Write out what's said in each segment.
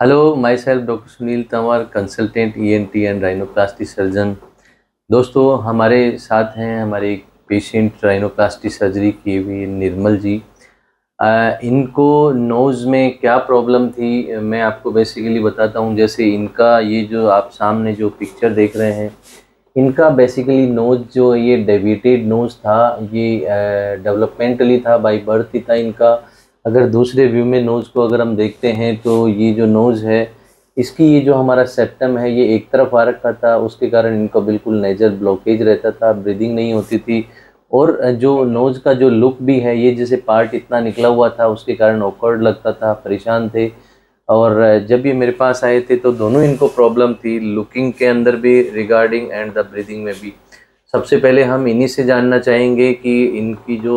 Hello myself doctor Sunil Tanwar consultant ENT and rhinoplasty surgeon दोस्तों हमारे साथ हैं हमारे एक पेशेंट राइनोप्लास्टी सर्जरी किए हुए निर्मल जी। आ, इनको नोज़ में क्या प्रॉब्लम थी मैं आपको बेसिकली बताता हूँ। जैसे इनका ये जो आप सामने जो पिक्चर देख रहे हैं इनका बेसिकली नोज़ जो ये डेविटेड नोज़ था ये डेवलपमेंटली था बाई बर्थ ही था इनका। अगर दूसरे व्यू में नोज़ को अगर हम देखते हैं तो ये जो नोज़ है, इसकी ये जो हमारा सेप्टम है, ये एक तरफ़ आ रखा था, उसके कारण इनका बिल्कुल नेजर ब्लॉकेज रहता था ब्रीदिंग नहीं होती थी। और जो नोज़ का जो लुक भी है, ये जैसे पार्ट इतना निकला हुआ था, उसके कारण ऑकवर्ड लगता था, परेशान थे। और जब ये मेरे पास आए थे तो दोनों इनको प्रॉब्लम थी लुकिंग के अंदर भी रिगार्डिंग एंड द ब्रीदिंग में भी। सबसे पहले हम इन्हीं से जानना चाहेंगे कि इनकी जो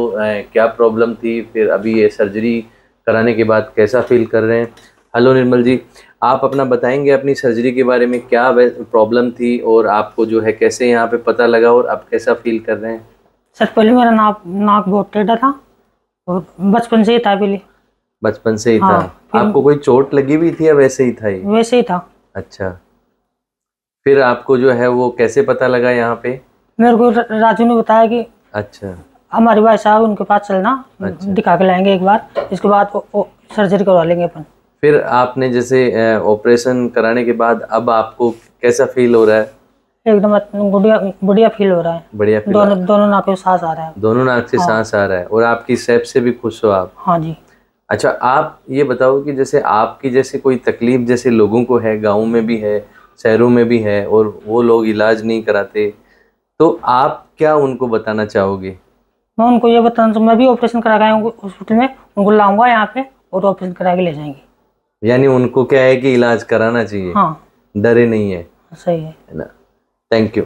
क्या प्रॉब्लम थी फिर अभी ये सर्जरी कराने के बाद कैसा फील कर रहे हैं। हेलो निर्मल जी आप अपना बताएँगे अपनी सर्जरी के बारे में क्या प्रॉब्लम थी और आपको जो है कैसे यहाँ पे पता लगा और आप कैसा फील कर रहे हैं? सर पहले मेरा नाक नाक बहुत टेढ़ा था और बचपन से ही था पहले। बचपन से ही हाँ, था आपको कोई चोट लगी हुई थी या वैसे ही था ये? वैसे ही था। अच्छा। फिर आपको जो है वो कैसे पता लगा यहाँ पे? मेरे को राजू ने बताया कि अच्छा। हमारे भाई साहब उनके पास चलना अच्छा। दिखा के लाएँगे एक बार इसके बाद सर्जरी करवा लेंगे अपन। फिर आपने जैसे ऑपरेशन कराने के बाद अब आपको कैसा फील हो रहा है? एकदम बढ़िया बढ़िया फील हो रहा है। बढ़िया फील दोनों दोनों नाक से सांस आ रहा है। दोनों नाक से हाँ। सांस आ रहा है और आपकी सेप से भी खुश हो आप? हाँ जी। अच्छा आप ये बताओ कि जैसे आपकी जैसे कोई तकलीफ़ जैसे लोगों को है गाँव में भी है शहरों में भी है और वो लोग इलाज नहीं कराते तो आप क्या उनको बताना चाहोगे? मैं उनको ये बताना मैं भी ऑपरेशन करा के गया हॉस्पिटल में उनको लाऊँगा यहाँ पे और ऑपरेशन करा के ले जाएँगे। यानी उनको क्या है कि इलाज कराना चाहिए? हाँ। डरे नहीं है। सही है। ना? Thank you